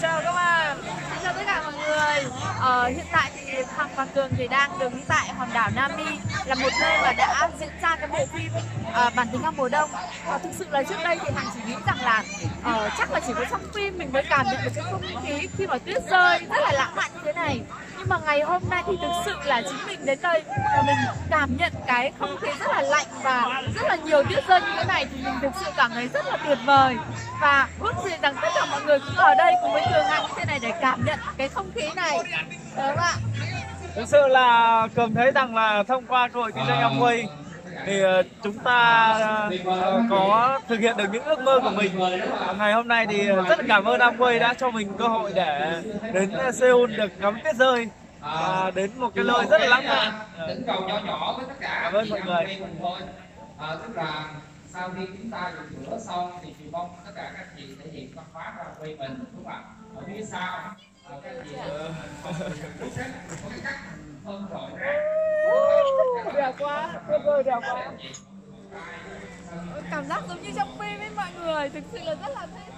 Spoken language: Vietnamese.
chào các bạn. Xin chào tất cả mọi người. Ờ, Hiện tại thì thằng và Cường thì đang đứng tại hòn đảo Nami Là một nơi mà đã diễn ra cái bộ phim à, Bản tính các mùa đông. Và Thực sự là trước đây thì Hằng chỉ nghĩ rằng là à, Chắc là chỉ có trong phim mình mới cảm nhận được cái không khí khi mà tuyết rơi rất là lãng mạn như thế này. Mà ngày hôm nay thì thực sự là chính mình đến đây và mình cảm nhận cái không khí rất là lạnh và rất là nhiều tuyết rơi như thế này thì mình thực sự cảm thấy rất là tuyệt vời. Và ước gì rằng tất cả mọi người cũng ở đây cùng với trường Anh như thế này để cảm nhận cái không khí này. Đúng không ạ? Thực sự là cường thấy rằng là thông qua cơ hội kinh doanh Amway thì ờ, chúng ta ờ, có thực hiện được những ước mơ của mình. Ngày hôm nay thì rất là cảm ơn Amway đã cho mình cơ hội để đến ờ, Seoul được ngắm tuyết rơi và đến một cái nơi rất là lãng mạn. đỉnh cầu nhỏ nhỏ với tất cả Cảm ơn mọi người. mình thôi. À, tức là sau khi chúng ta dùng rửa xong thì chị mong tất cả các chị thể hiện văn hóa ra quê mình đúng không ạ? Ở phía sau à, các chị có cái cách phân loại đẹp quá tuyệt vời đẹp quá. Cảm giác giống như trong phim ấy mọi người. Thực sự là rất là thích